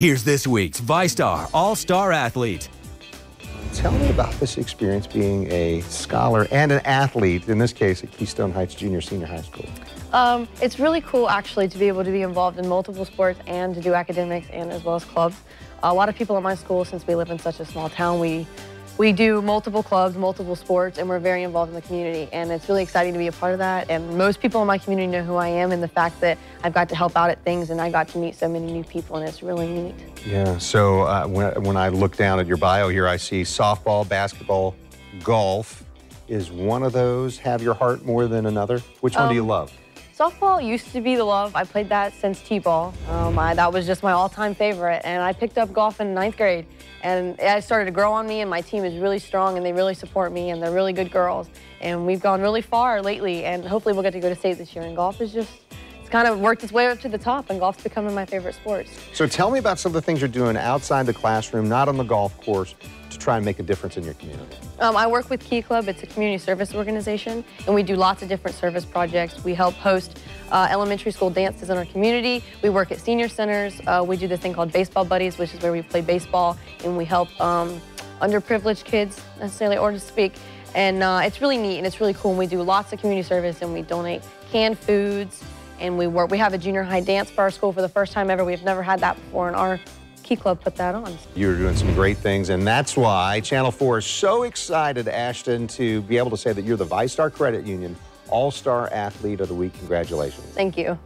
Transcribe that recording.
Here's this week's VyStar All-Star Athlete. Tell me about this experience being a scholar and an athlete, in this case at Keystone Heights Junior Senior High School. Um, it's really cool actually to be able to be involved in multiple sports and to do academics and as well as clubs. A lot of people at my school, since we live in such a small town, we we do multiple clubs, multiple sports, and we're very involved in the community. And it's really exciting to be a part of that. And most people in my community know who I am and the fact that I've got to help out at things and I got to meet so many new people, and it's really neat. Yeah, so uh, when, when I look down at your bio here, I see softball, basketball, golf. Is one of those have your heart more than another? Which one um, do you um, love? Softball used to be the love. I played that since T-ball. Um, that was just my all-time favorite. And I picked up golf in ninth grade. And it started to grow on me, and my team is really strong, and they really support me, and they're really good girls. And we've gone really far lately, and hopefully we'll get to go to state this year. And golf is just it's kind of worked its way up to the top, and golf's becoming my favorite sport. So tell me about some of the things you're doing outside the classroom, not on the golf course, to try and make a difference in your community. Um, I work with Key Club. It's a community service organization, and we do lots of different service projects. We help host uh, elementary school dances in our community. We work at senior centers. Uh, we do this thing called Baseball Buddies, which is where we play baseball, and we help um, underprivileged kids, necessarily, or to speak. And uh, it's really neat, and it's really cool. And we do lots of community service, and we donate canned foods, and we work. We have a junior high dance for our school for the first time ever. We've never had that before, and our Key Club put that on. You're doing some great things, and that's why Channel 4 is so excited, Ashton, to be able to say that you're the VyStar Credit Union All-Star Athlete of the Week. Congratulations. Thank you.